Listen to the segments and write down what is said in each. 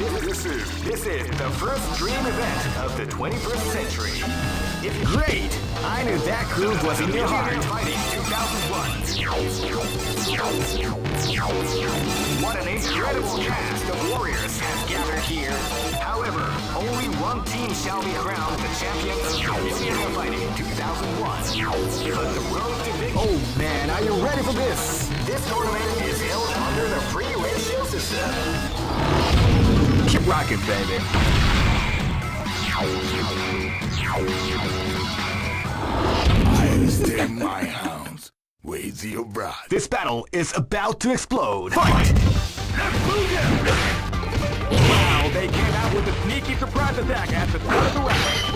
This is this is the first dream event of the 21st century. If Great! I knew that groove was in your heart. Fighting 2001. What an incredible cast of warriors has gathered here. However, only one team shall be crowned the champion of Millionaire Fighting 2001. But the road to victory. Oh man, are you ready for this? This tournament is held under the free ratio system. Keep rocking, baby. I'll stay my hounds. Your. This battle is about to explode. Fight! Wow, they came out with a sneaky surprise attack at the start of the round.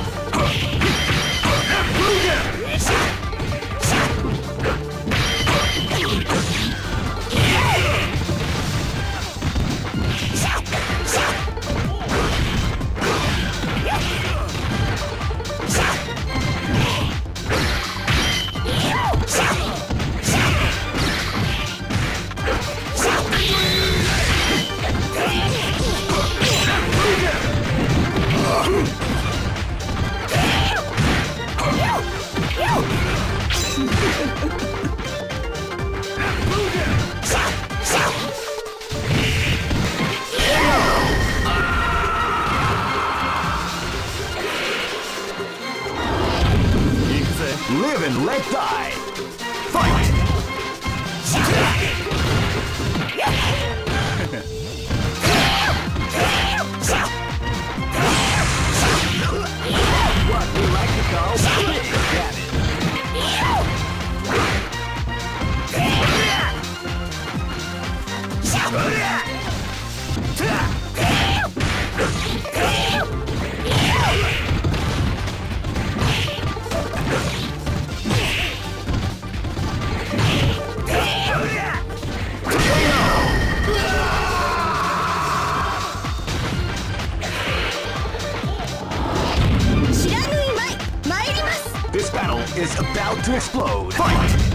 This battle is about to explode. Fight!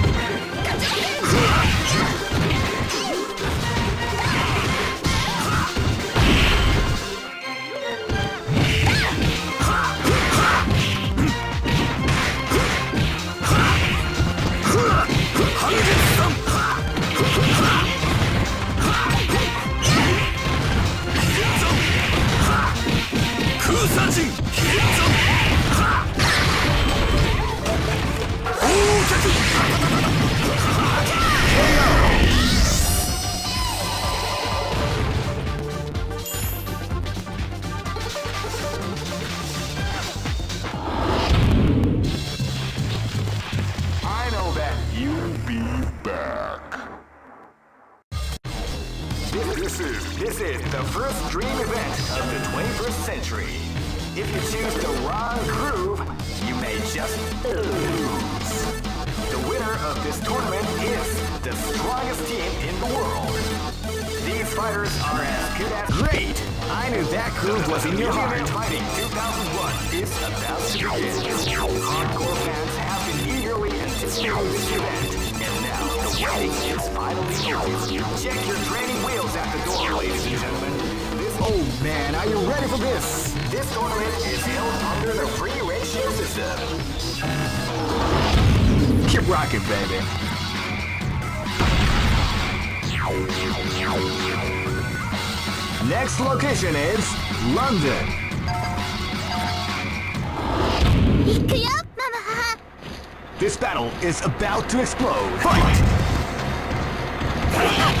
Is the first dream event of the 21st century. If you choose the wrong groove, you may just lose. The winner of this tournament is the strongest team in the world. These fighters are as good as Great! I knew that groove was in your heart. Fighting 2001 is about to begin. Hardcore fans have been eagerly anticipating this event, and now the waiting. Check your wheels at the door, ladies and gentlemen. This, oh man, are you ready for this? This tournament is held under the free ratio system. Keep rocking, baby. Next location is London. This battle is about to explode. Fight! What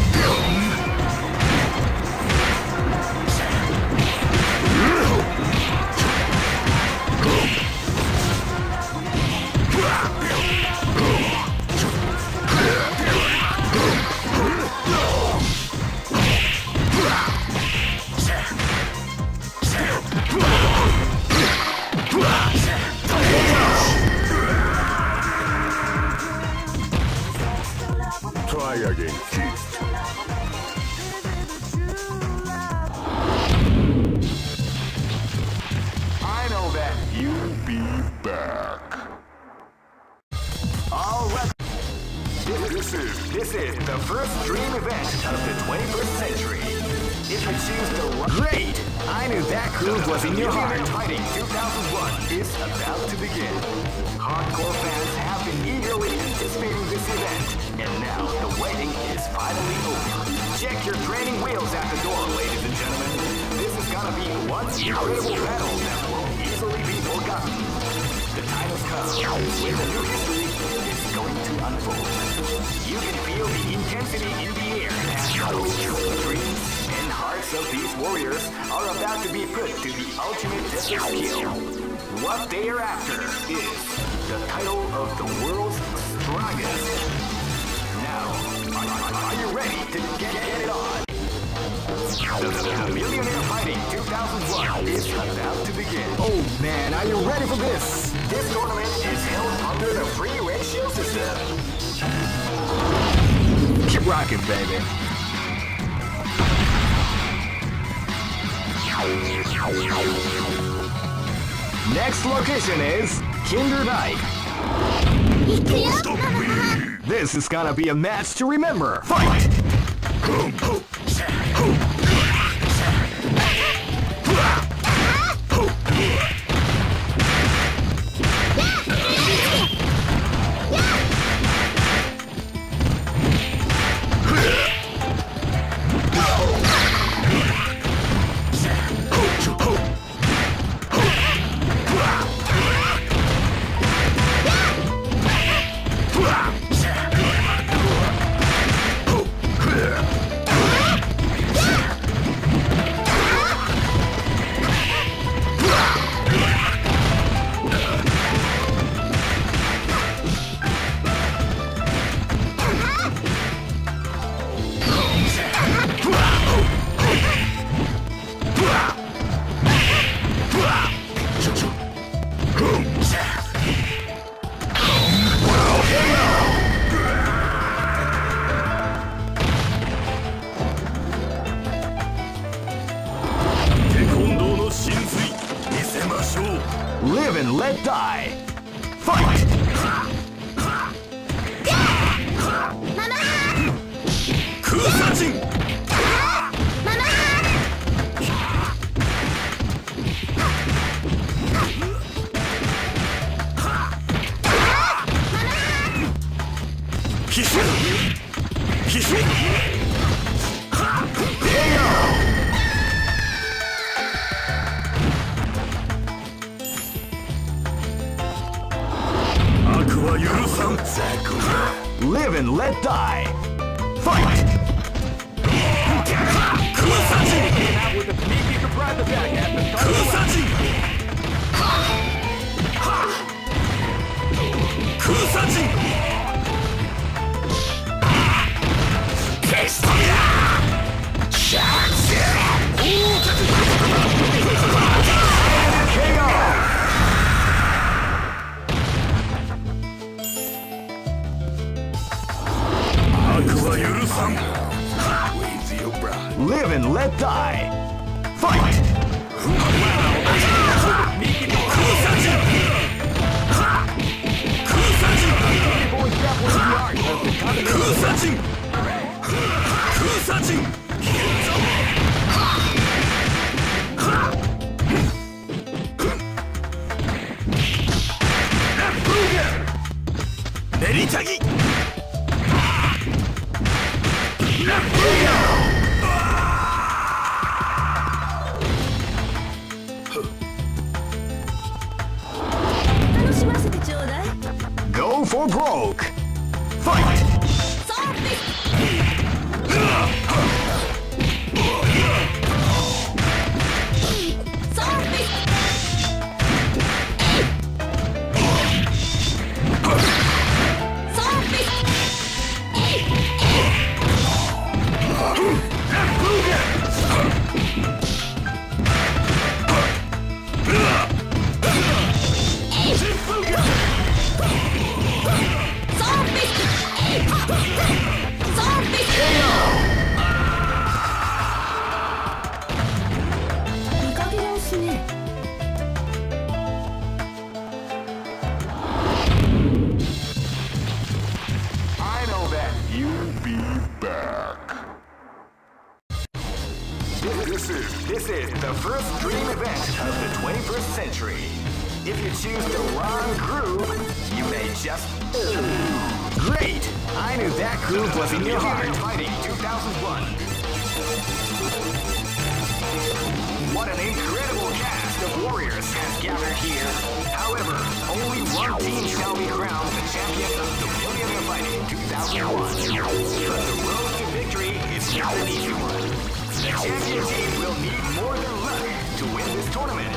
This is the first dream event of the 21st century. If you choose the Great! I knew that groove was in your heart. Fighting 2001 is about to begin. Hardcore fans have been eagerly anticipating this event, and now the waiting is finally over. Check your training wheels at the door, ladies and gentlemen. This is gonna be one incredible battle that won't easily be forgotten. The time has come when the new history is going to unfold. You can feel the intensity in the air as the dreams and hearts of these warriors are about to be put to the ultimate test of skill. What they are after is the title of the world's strongest. Now, are, you ready to get, get it on? The Millionaire Fighting 2001 is about to begin. Oh man, are you ready for this? This tournament is held under the free ratio system. Keep rocking, baby. Next location is Kinderdijk. This is gonna be a match to remember. Fight! Live and let die. Fight! 空殺人 Came out 練りたぎ楽しませてちょうだい Go for broke. Event of the 21st century. If you choose the wrong groove, you may just. Great! I knew that groove was in your heart. Fighting 2001. What an incredible cast of warriors has gathered here. However, only one team shall be crowned the champion of the Millionaire Fighting 2001. But the road to victory is not an easy one. The champion team will need more than luck to win this tournament.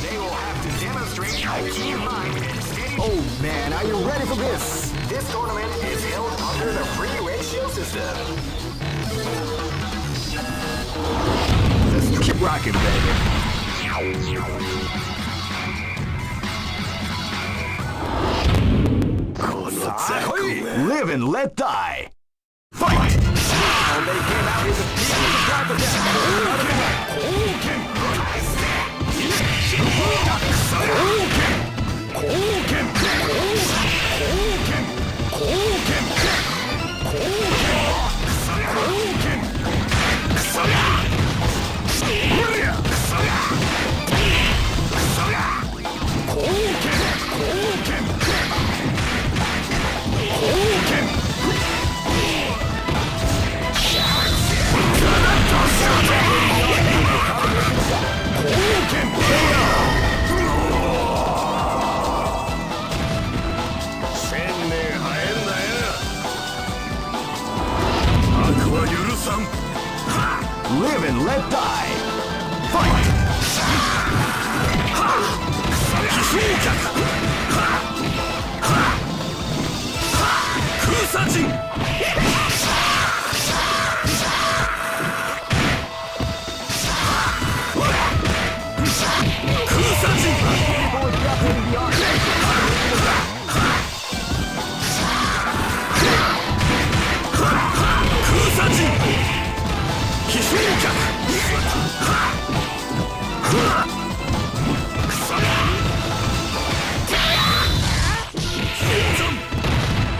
They will have to demonstrate a keen mind and steady Oh man, are you ready for this? this tournament is held under the free ratio system. Keep rocking, baby. Live and let die. Fight! And they came out with a sneaky surprise attack Jackpot.